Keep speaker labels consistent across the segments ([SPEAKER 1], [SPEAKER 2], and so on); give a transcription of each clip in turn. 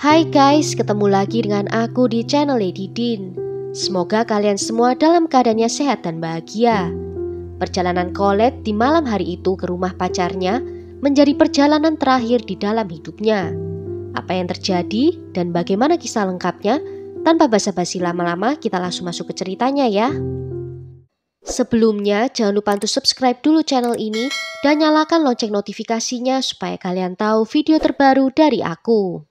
[SPEAKER 1] Hai guys, ketemu lagi dengan aku di channel Lady Din. Semoga kalian semua dalam keadaannya sehat dan bahagia. Perjalanan Colette di malam hari itu ke rumah pacarnya menjadi perjalanan terakhir di dalam hidupnya. Apa yang terjadi dan bagaimana kisah lengkapnya? Tanpa basa-basi lama-lama, kita langsung masuk ke ceritanya ya. Sebelumnya, jangan lupa untuk subscribe dulu channel ini dan nyalakan lonceng notifikasinya supaya kalian tahu video terbaru dari aku.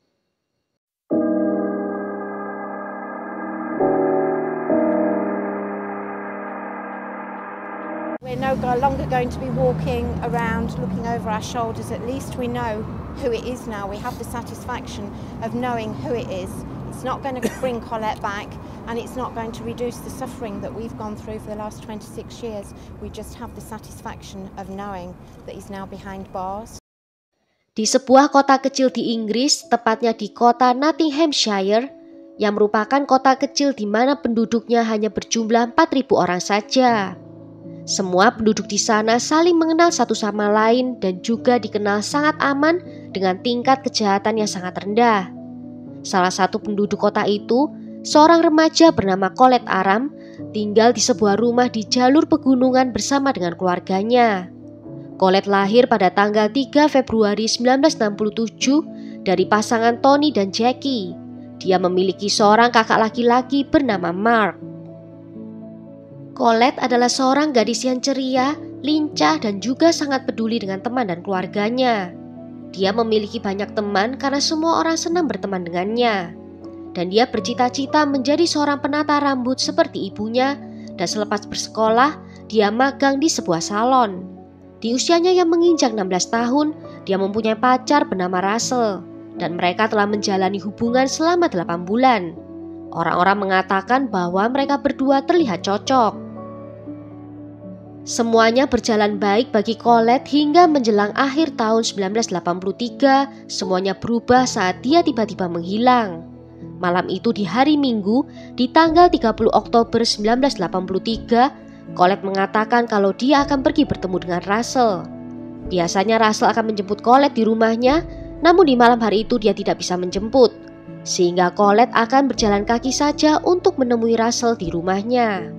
[SPEAKER 2] We're no longer going to be walking around looking over our shoulders. At least we know who it is now. We have the satisfaction of knowing who it is. It's not going to bring Colette back and it's not going to reduce the suffering that we've gone through for the last 26 years. We just have the satisfaction of knowing that he's now behind bars.
[SPEAKER 1] Di sebuah kota kecil di Inggris, tepatnya di kota Nottinghamshire, yang merupakan kota kecil di mana penduduknya hanya berjumlah 4.000 orang saja. Semua penduduk di sana saling mengenal satu sama lain dan juga dikenal sangat aman dengan tingkat kejahatan yang sangat rendah. Salah satu penduduk kota itu, seorang remaja bernama Colette Aram, tinggal di sebuah rumah di jalur pegunungan bersama dengan keluarganya. Colette lahir pada tanggal 3 Februari 1967 dari pasangan Tony dan Jackie. Dia memiliki seorang kakak laki-laki bernama Mark. Colette adalah seorang gadis yang ceria, lincah, dan juga sangat peduli dengan teman dan keluarganya. Dia memiliki banyak teman karena semua orang senang berteman dengannya. Dan dia bercita-cita menjadi seorang penata rambut seperti ibunya, dan selepas bersekolah, dia magang di sebuah salon. Di usianya yang menginjak 16 tahun, dia mempunyai pacar bernama Russell dan mereka telah menjalani hubungan selama 8 bulan. Orang-orang mengatakan bahwa mereka berdua terlihat cocok. Semuanya berjalan baik bagi Colette hingga menjelang akhir tahun 1983, semuanya berubah saat dia tiba-tiba menghilang. Malam itu di hari Minggu, di tanggal 30 Oktober 1983, Colette mengatakan kalau dia akan pergi bertemu dengan Russell. Biasanya Russell akan menjemput Colette di rumahnya, namun di malam hari itu dia tidak bisa menjemput. Sehingga Colette akan berjalan kaki saja untuk menemui Russell di rumahnya.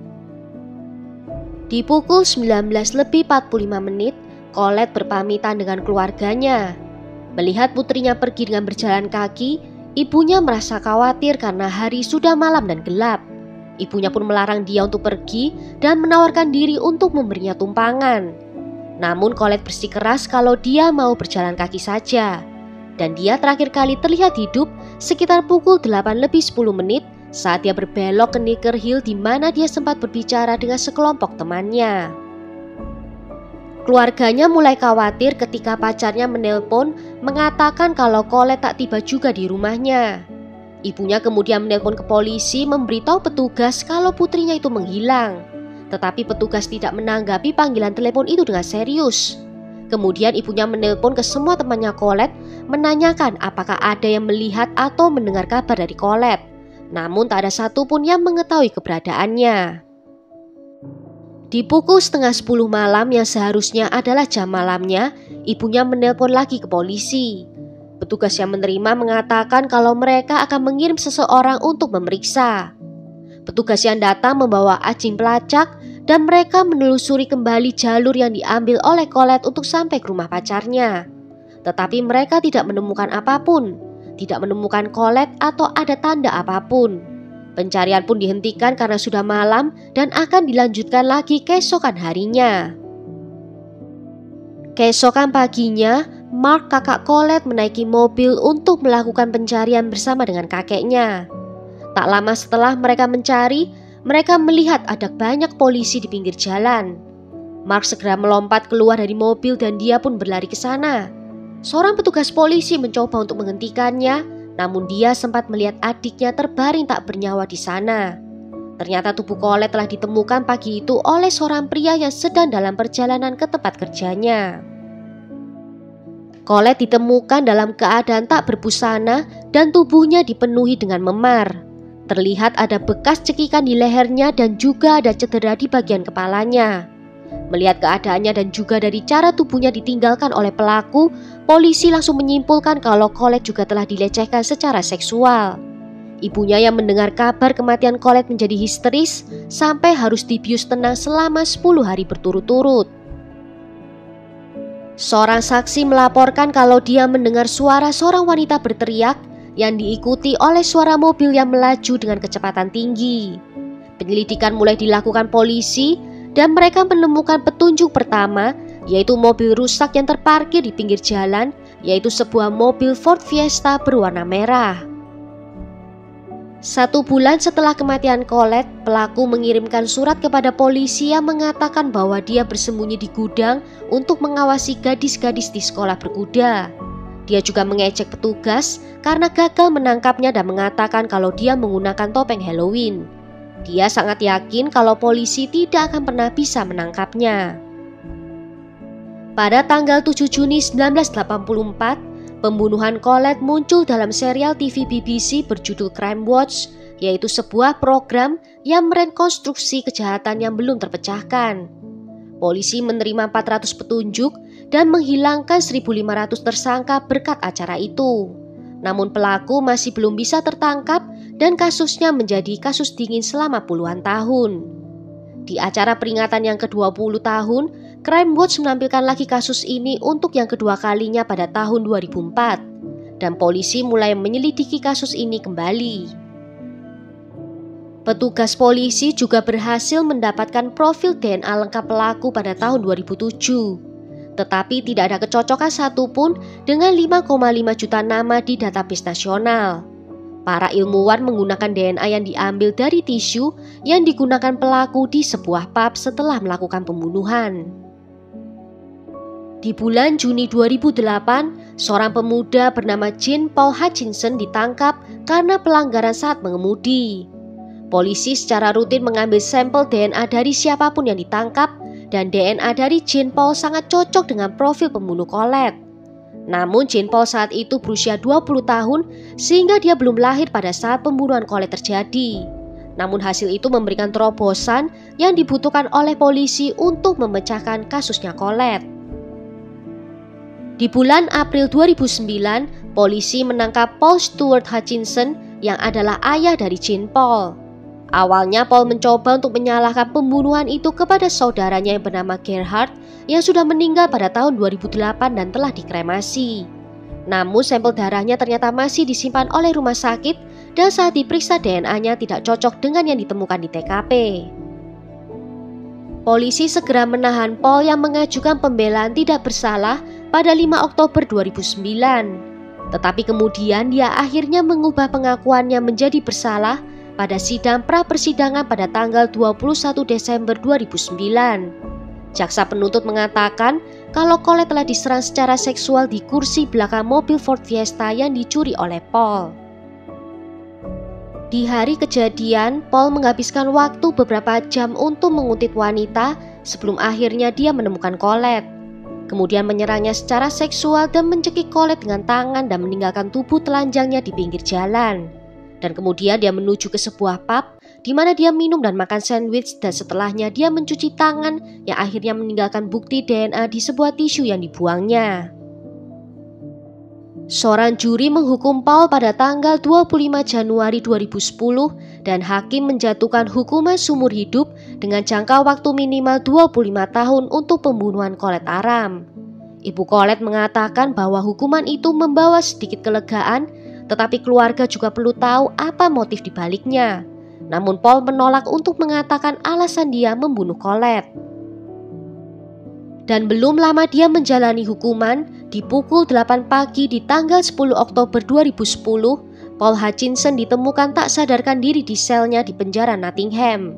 [SPEAKER 1] Di pukul 19 lebih 45 menit, Colette berpamitan dengan keluarganya. Melihat putrinya pergi dengan berjalan kaki, ibunya merasa khawatir karena hari sudah malam dan gelap. Ibunya pun melarang dia untuk pergi dan menawarkan diri untuk memberinya tumpangan. Namun Colette bersikeras kalau dia mau berjalan kaki saja. Dan dia terakhir kali terlihat hidup sekitar pukul 8 lebih 10 menit saat dia berbelok ke Nicker Hill di mana dia sempat berbicara dengan sekelompok temannya. Keluarganya mulai khawatir ketika pacarnya menelpon mengatakan kalau Colette tak tiba juga di rumahnya. Ibunya kemudian menelpon ke polisi memberitahu petugas kalau putrinya itu menghilang. Tetapi petugas tidak menanggapi panggilan telepon itu dengan serius. Kemudian ibunya menelpon ke semua temannya Colette menanyakan apakah ada yang melihat atau mendengar kabar dari Colette. Namun tak ada satupun yang mengetahui keberadaannya. Di pukul setengah sepuluh malam yang seharusnya adalah jam malamnya, ibunya menelpon lagi ke polisi. Petugas yang menerima mengatakan kalau mereka akan mengirim seseorang untuk memeriksa. Petugas yang datang membawa acing pelacak dan mereka menelusuri kembali jalur yang diambil oleh Colette untuk sampai ke rumah pacarnya. Tetapi mereka tidak menemukan apa pun, tidak menemukan Colette atau ada tanda apa pun. Pencarian pun dihentikan karena sudah malam dan akan dilanjutkan lagi keesokan harinya. Keesokan paginya, Mark kakak Colette menaiki mobil untuk melakukan pencarian bersama dengan kakeknya. Tak lama setelah mereka mencari, mereka melihat ada banyak polisi di pinggir jalan. Mark segera melompat keluar dari mobil dan dia pun berlari ke sana. Seorang petugas polisi mencoba untuk menghentikannya, namun dia sempat melihat adiknya terbaring tak bernyawa di sana. Ternyata tubuh Colette telah ditemukan pagi itu oleh seorang pria yang sedang dalam perjalanan ke tempat kerjanya. Colette ditemukan dalam keadaan tak berbusana dan tubuhnya dipenuhi dengan memar. Terlihat ada bekas cekikan di lehernya dan juga ada cedera di bagian kepalanya. Melihat keadaannya dan juga dari cara tubuhnya ditinggalkan oleh pelaku, polisi langsung menyimpulkan kalau Colette juga telah dilecehkan secara seksual. Ibunya yang mendengar kabar kematian Colette menjadi histeris sampai harus dibius tenang selama 10 hari berturut-turut. Seorang saksi melaporkan kalau dia mendengar suara seorang wanita berteriak yang diikuti oleh suara mobil yang melaju dengan kecepatan tinggi. Penyelidikan mulai dilakukan polisi dan mereka menemukan petunjuk pertama yaitu mobil rusak yang terparkir di pinggir jalan yaitu sebuah mobil Ford Fiesta berwarna merah. Satu bulan setelah kematian Colette, pelaku mengirimkan surat kepada polisi yang mengatakan bahwa dia bersembunyi di gudang untuk mengawasi gadis-gadis di sekolah berkuda. Dia juga mengecek petugas karena gagal menangkapnya dan mengatakan kalau dia menggunakan topeng Halloween. Dia sangat yakin kalau polisi tidak akan pernah bisa menangkapnya. Pada tanggal 7 Juni 1984, pembunuhan Colette muncul dalam serial TV BBC berjudul Crime Watch, yaitu sebuah program yang merekonstruksi kejahatan yang belum terpecahkan. Polisi menerima 400 petunjuk dan menghilangkan 1.500 tersangka berkat acara itu. Namun pelaku masih belum bisa tertangkap dan kasusnya menjadi kasus dingin selama puluhan tahun. Di acara peringatan yang ke-20 tahun, Crime Watch menampilkan lagi kasus ini untuk yang kedua kalinya pada tahun 2004 dan polisi mulai menyelidiki kasus ini kembali. Petugas polisi juga berhasil mendapatkan profil DNA lengkap pelaku pada tahun 2007 tetapi tidak ada kecocokan satupun dengan 5,5 juta nama di database nasional. Para ilmuwan menggunakan DNA yang diambil dari tisu yang digunakan pelaku di sebuah pub setelah melakukan pembunuhan. Di bulan Juni 2008, seorang pemuda bernama Jean Paul Hutchinson ditangkap karena pelanggaran saat mengemudi. Polisi secara rutin mengambil sampel DNA dari siapa pun yang ditangkap dan DNA dari Jean Paul sangat cocok dengan profil pembunuh Colette. Namun Jean Paul saat itu berusia 20 tahun sehingga dia belum lahir pada saat pembunuhan Colette terjadi. Namun hasil itu memberikan terobosan yang dibutuhkan oleh polisi untuk memecahkan kasusnya Colette. Di bulan April 2009, polisi menangkap Paul Stewart Hutchinson yang adalah ayah dari Jean Paul. Awalnya Paul mencoba untuk menyalahkan pembunuhan itu kepada saudaranya yang bernama Gerhard yang sudah meninggal pada tahun 2008 dan telah dikremasi. Namun sampel darahnya ternyata masih disimpan oleh rumah sakit dan saat diperiksa DNA-nya tidak cocok dengan yang ditemukan di TKP. Polisi segera menahan Paul yang mengajukan pembelaan tidak bersalah pada 5 Oktober 2009. Tetapi kemudian dia akhirnya mengubah pengakuannya menjadi bersalah pada sidang pra persidangan pada tanggal 21 Desember 2009. Jaksa penuntut mengatakan kalau Colette telah diserang secara seksual di kursi belakang mobil Ford Fiesta yang dicuri oleh Paul. Di hari kejadian, Paul menghabiskan waktu beberapa jam untuk menguntit wanita sebelum akhirnya dia menemukan Colette. Kemudian menyerangnya secara seksual dan mencekik Colette dengan tangan dan meninggalkan tubuh telanjangnya di pinggir jalan dan kemudian dia menuju ke sebuah pub di mana dia minum dan makan sandwich dan setelahnya dia mencuci tangan yang akhirnya meninggalkan bukti DNA di sebuah tisu yang dibuangnya. Seorang juri menghukum Paul pada tanggal 25 Januari 2010 dan hakim menjatuhkan hukuman sumur hidup dengan jangka waktu minimal 25 tahun untuk pembunuhan Colette Aram. Ibu Colette mengatakan bahwa hukuman itu membawa sedikit kelegaan tetapi keluarga juga perlu tahu apa motif dibaliknya. Namun Paul menolak untuk mengatakan alasan dia membunuh Colette. Dan belum lama dia menjalani hukuman, di pukul 8 pagi di tanggal 10 Oktober 2010, Paul Hutchinson ditemukan tak sadarkan diri di selnya di penjara Nottingham.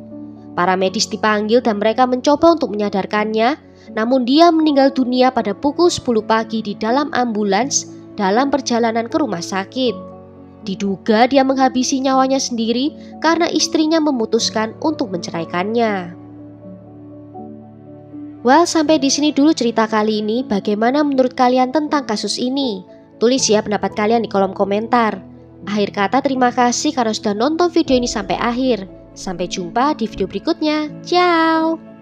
[SPEAKER 1] Para medis dipanggil dan mereka mencoba untuk menyadarkannya, namun dia meninggal dunia pada pukul 10 pagi di dalam ambulans dalam perjalanan ke rumah sakit. Diduga dia menghabisi nyawanya sendiri karena istrinya memutuskan untuk menceraikannya. Well, sampai di sini dulu cerita kali ini. Bagaimana menurut kalian tentang kasus ini? Tulis ya pendapat kalian di kolom komentar. Akhir kata terima kasih karena sudah nonton video ini sampai akhir. Sampai jumpa di video berikutnya. Ciao!